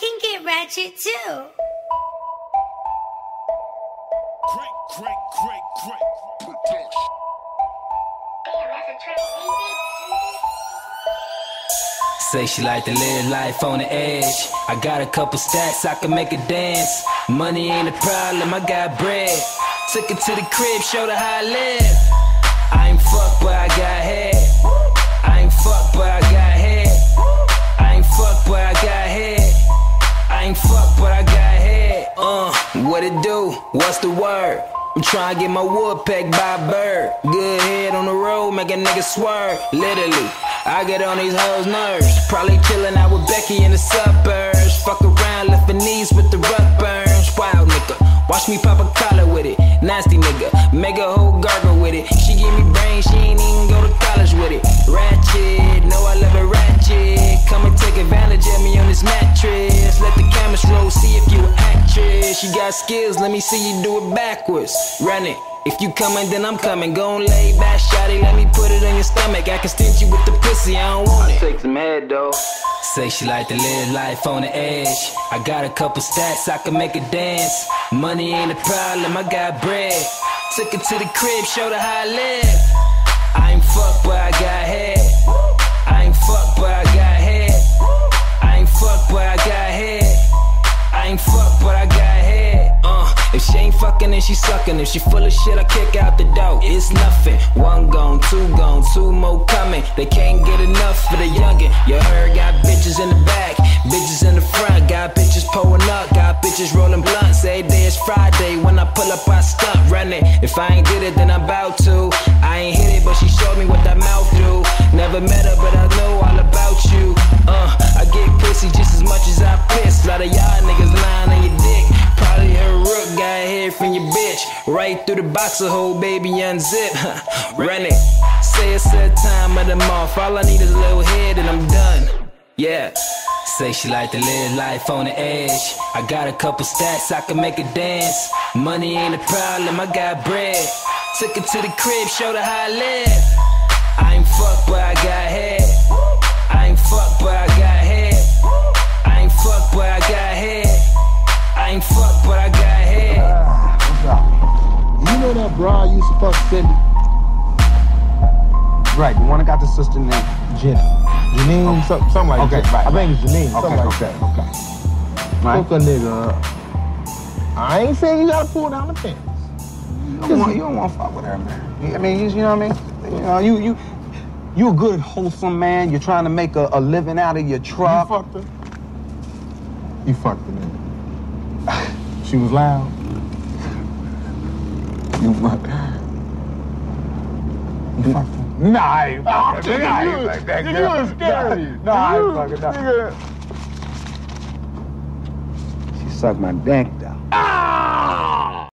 can get ratchet too. Crank, crank, crank, crank. Say she like to live life on the edge. I got a couple stacks, I can make her dance. Money ain't a problem, I got bread. Took it to the crib, showed her how I live. I ain't fuck, but I got head. Ain't fuck, but I got head. Uh, what it do? What's the word? I'm trying to get my wood pecked by a bird. Good head on the road, make a nigga swerve. Literally, I get on these hoes' nerves. Probably chillin' out with Becky in the suburbs. Fuck around, left her knees with the rug burns. Wild nigga, watch me pop a collar with it. Nasty nigga, make a whole gargle with it. She give me brains, she ain't even go to college with it. Ratchet, actress. You got skills, let me see you do it backwards. Run it. If you coming, then I'm coming. Gon' lay back, shotty. Let me put it on your stomach. I can stint you with the pussy, I don't want it. Take some head though. Say she like to live life on the edge. I got a couple stats, I can make her dance. Money ain't a problem, I got bread. Took it to the crib, showed her how I live. I ain't fuck, but I got head. Fucking, then she sucking. If she full of shit, I kick out the door. It's nothing. One gone, two gone, two more coming. They can't get enough for the youngin'. You heard, got bitches in the back, bitches in the front. Got bitches pulling up, got bitches rolling blunts. Every day is Friday. When I pull up, I stunt running. If I ain't did it, then I'm about to. I ain't hit it, but she showed me what that mouth do. Never met her, bitch. Right through the boxer hole, baby, unzip. Run it. Say it's the time of the month. All I need is a little head and I'm done. Yeah. Say she like to live life on the edge. I got a couple stacks, I can make her dance. Money ain't a problem, I got bread. Took it to the crib, showed her how I live. I ain't fuck, but I know that you used to fuck Cindy? Right, the one that got the sister named Jenny. Janine, some- something like Okay, that. right, I think it's Janine, Okay, something like okay, that. okay. Right. Hook a nigga up. I ain't saying you gotta pull down the pants. You don't want, you don't want to fuck with her, man. I mean, you, you know what I mean? You know, you you you a good, wholesome man. You're trying to make a, a living out of your You truck. fucked her? You fucked the nigga. she was loud. You fucked her. You? Nah, I ain't fucking her. Nigga, I ain't fucking that nigga, you was scary. Nah, nah, I ain't fucking that. She sucked my dick, though. Ah!